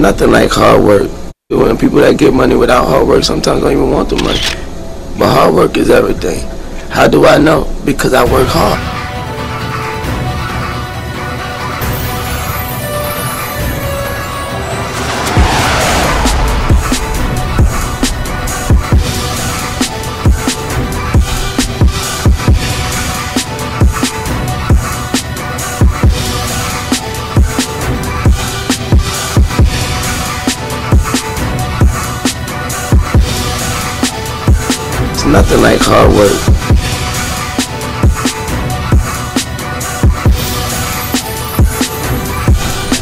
nothing like hard work. When people that get money without hard work sometimes don't even want the money. But hard work is everything. How do I know? Because I work hard. Nothing like hard work.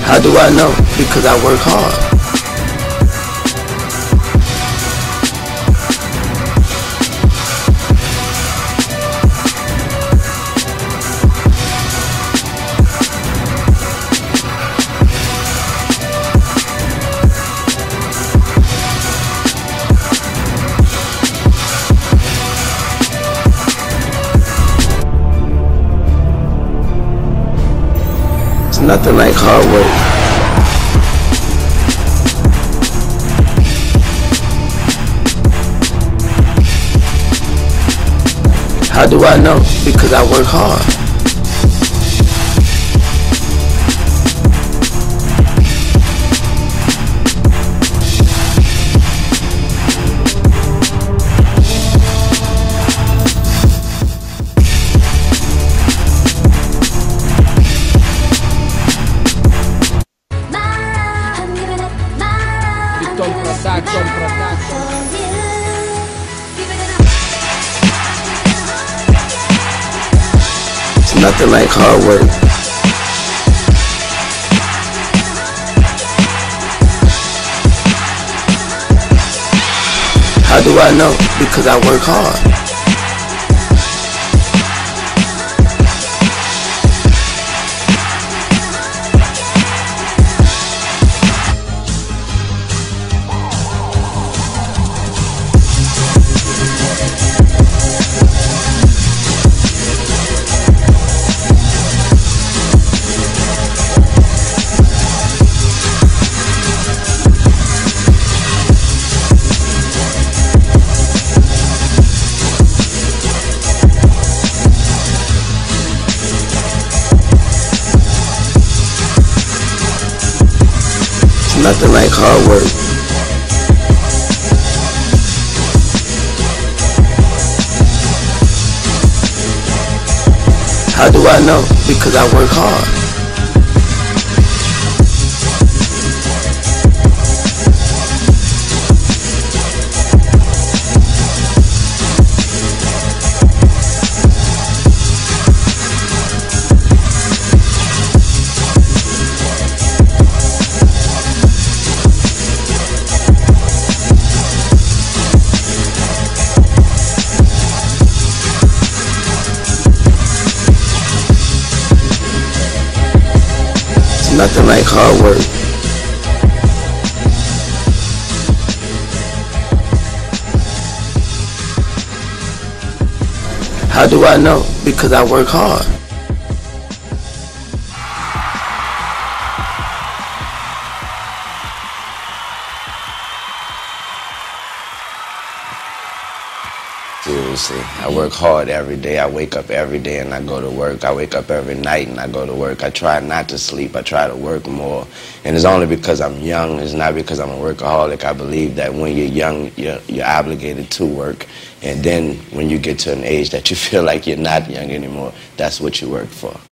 How do I know? Because I work hard. Nothing like hard work. How do I know? Because I work hard. Nothing like hard work. How do I know? Because I work hard. Nothing like hard work. How do I know? Because I work hard. Nothing like hard work. How do I know? Because I work hard. Seriously, I work hard every day. I wake up every day and I go to work. I wake up every night and I go to work. I try not to sleep. I try to work more. And it's only because I'm young. It's not because I'm a workaholic. I believe that when you're young, you're, you're obligated to work. And then when you get to an age that you feel like you're not young anymore, that's what you work for.